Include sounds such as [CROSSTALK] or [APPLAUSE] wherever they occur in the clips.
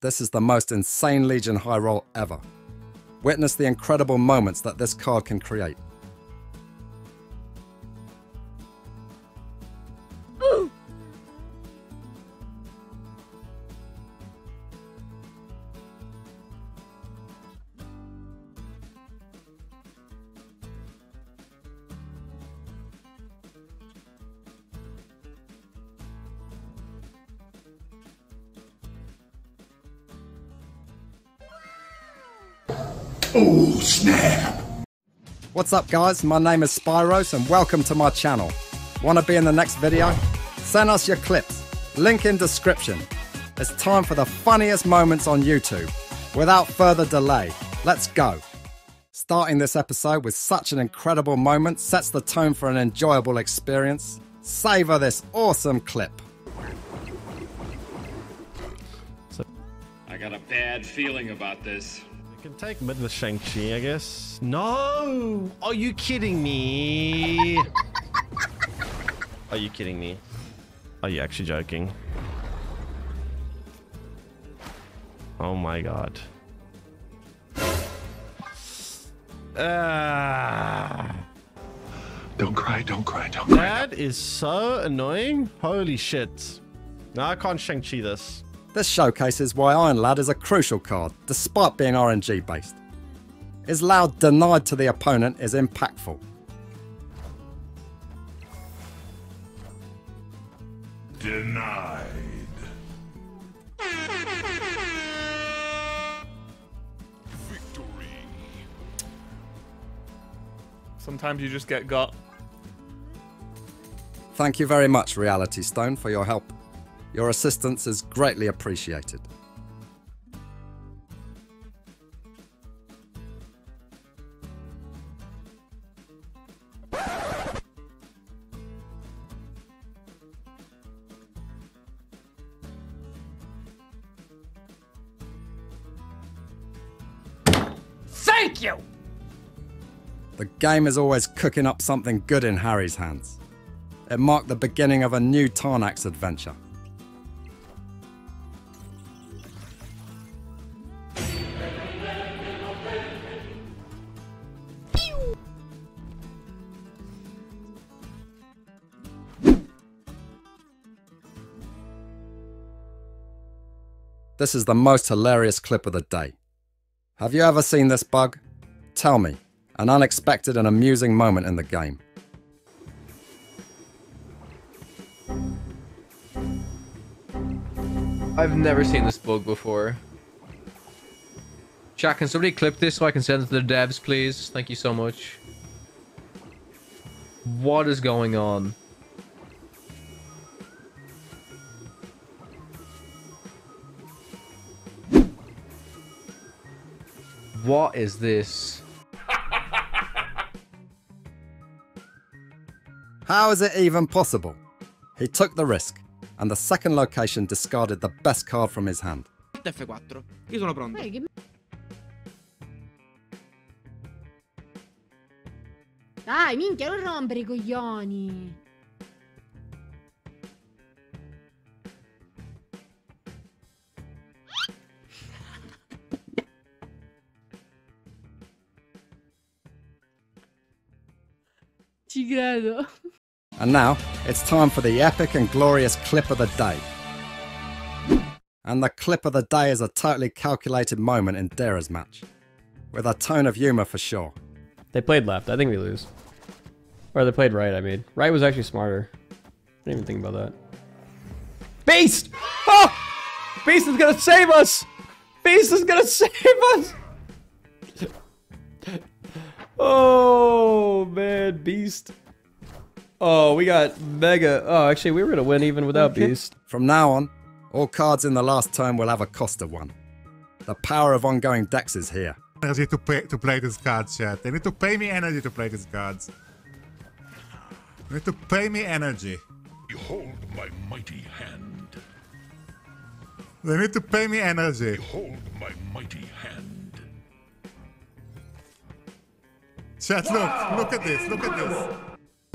This is the most insane Legion high roll ever. Witness the incredible moments that this card can create. Oh, snap! What's up guys, my name is Spyros and welcome to my channel. Wanna be in the next video? Send us your clips, link in description. It's time for the funniest moments on YouTube. Without further delay, let's go. Starting this episode with such an incredible moment sets the tone for an enjoyable experience. Savor this awesome clip. I got a bad feeling about this. We can take mid with Shang-Chi, I guess. No! Are you kidding me? [LAUGHS] Are you kidding me? Are you actually joking? Oh my god. Ah. Don't cry, don't cry, don't cry. That is so annoying. Holy shit. No, I can't Shang-Chi this. This showcases why Iron Lad is a crucial card, despite being RNG based. His loud denied to the opponent is impactful. Denied. Victory. Sometimes you just get got. Thank you very much, Reality Stone, for your help. Your assistance is greatly appreciated. Thank you! The game is always cooking up something good in Harry's hands. It marked the beginning of a new Tarnax adventure. This is the most hilarious clip of the day. Have you ever seen this bug? Tell me, an unexpected and amusing moment in the game. I've never seen this bug before. Chat, can somebody clip this so I can send it to the devs, please? Thank you so much. What is going on? What is this? How is it even possible? He took the risk, and the second location discarded the best card from his hand. F4. Io sono pronto. Dai, minchia, non rompere i coglioni. Ci. And now, it's time for the epic and glorious clip of the day. And the clip of the day is a totally calculated moment in Dara's match. With a tone of humour for sure. They played left. I think we lose. Or they played right, I mean. Right was actually smarter. I didn't even think about that. Beast! Oh! Beast is gonna save us! Beast is gonna [LAUGHS] save us! Oh, man. Beast. Oh, we got Mega. Oh, actually, we were gonna win even without Beast. From now on, all cards in the last turn will have a cost of one. The power of ongoing decks is here. energy to pay to play these cards, chat. They need to pay me energy to play these cards. They need to pay me energy. Behold my mighty hand. They need to pay me energy. Behold my mighty hand. Chat, look, look at this, look at this.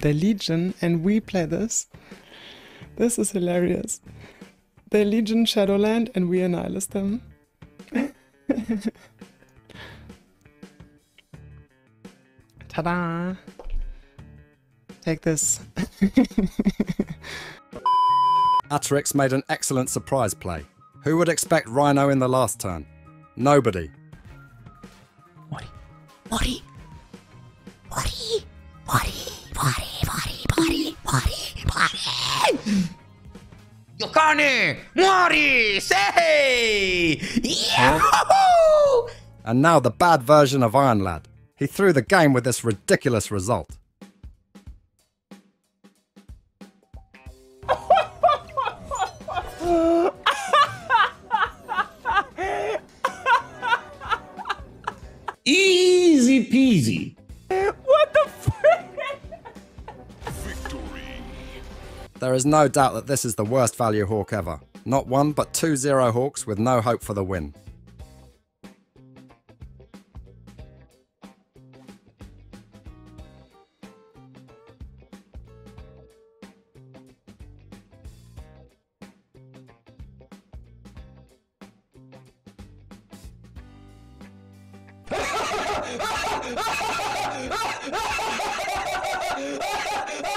the Legion and we play this. This is hilarious. the Legion Shadowland and we annihilate them. [LAUGHS] Ta-da! Take this. [LAUGHS] Atrix made an excellent surprise play. Who would expect Rhino in the last turn? Nobody. Woody. Woody. Yokane! Mori! Say! Yahoo! And now the bad version of Iron Lad. He threw the game with this ridiculous result. [LAUGHS] Easy peasy. There is no doubt that this is the worst value Hawk ever. Not one, but two Zero Hawks with no hope for the win. [LAUGHS]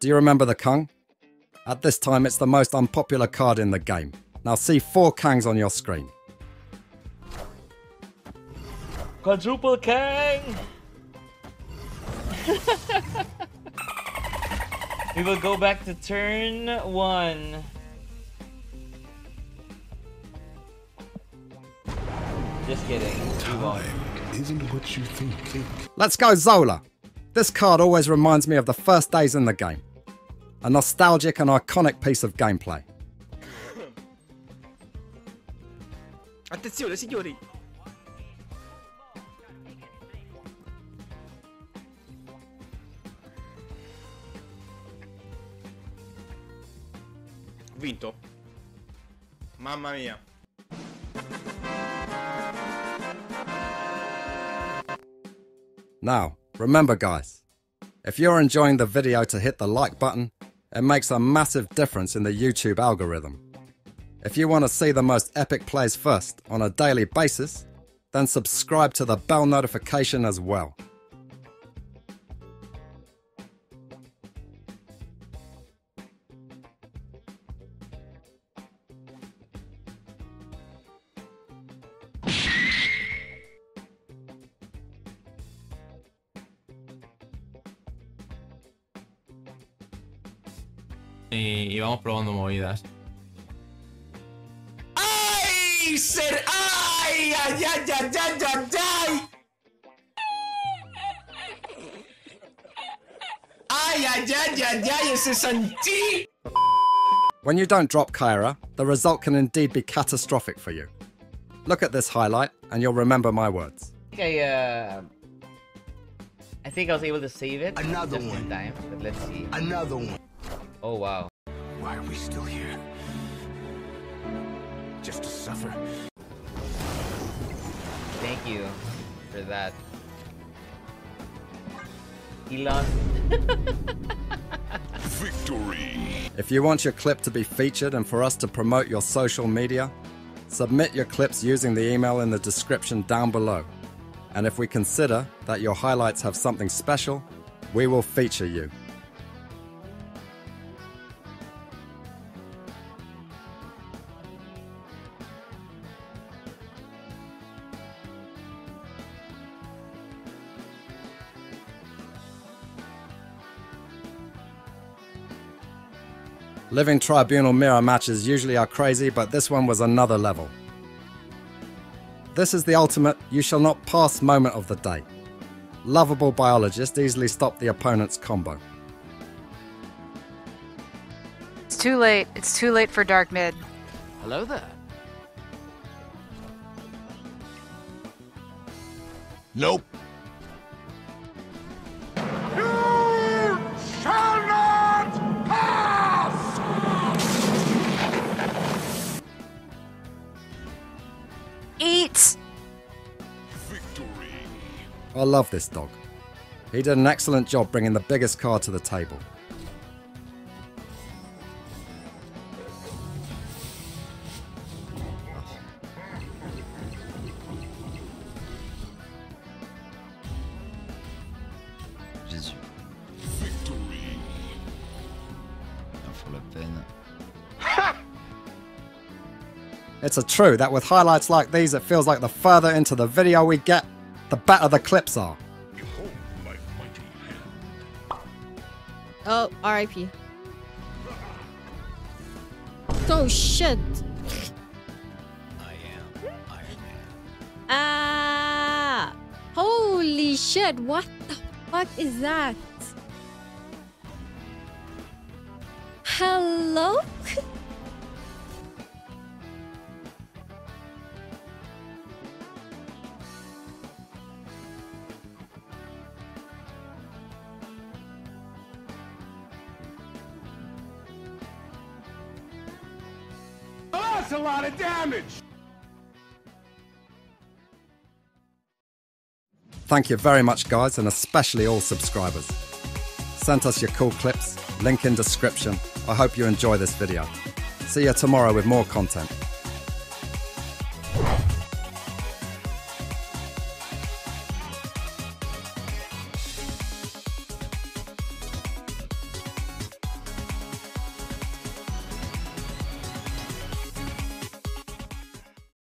Do you remember the Kang? At this time, it's the most unpopular card in the game. Now see four Kangs on your screen. Quadruple Kang! [LAUGHS] we will go back to turn one. Just kidding. We won't. Isn't what you think. Let's go Zola! This card always reminds me of the first days in the game. A nostalgic and iconic piece of gameplay. Attenzione, signori! Vinto. Mamma mia. Now, remember guys, if you're enjoying the video to hit the like button, it makes a massive difference in the YouTube algorithm. If you want to see the most epic plays first on a daily basis, then subscribe to the bell notification as well. Y, y vamos probando movidas. ¡Ay! ¡Ser! ¡Ay! ¡Ay, ay, ay, ay, ay, ay! ¡Ay, ay, ay, ay, ay! ¡Ese Santi! When you don't drop Kyra, the result can indeed be catastrophic for you. Look at this highlight and you'll remember my words. I think I, uh, I think I was able to save it. Another just one. In time, but let's see. Another one. Oh wow. Why are we still here? Just to suffer. Thank you for that. Elon. [LAUGHS] Victory. If you want your clip to be featured and for us to promote your social media, submit your clips using the email in the description down below. And if we consider that your highlights have something special, we will feature you. Living Tribunal mirror matches usually are crazy, but this one was another level. This is the ultimate you shall not pass moment of the day. Lovable biologist easily stopped the opponent's combo. It's too late. It's too late for Dark Mid. Hello there. Nope. I love this dog. He did an excellent job bringing the biggest car to the table. Jésus. Il faut la peine. It's a true that with highlights like these, it feels like the further into the video we get, the better the clips are. Oh, RIP. Oh shit. Ah! Holy shit! What the fuck is that? Hello? That's a lot of damage! Thank you very much, guys, and especially all subscribers. Send us your cool clips, link in description. I hope you enjoy this video. See you tomorrow with more content.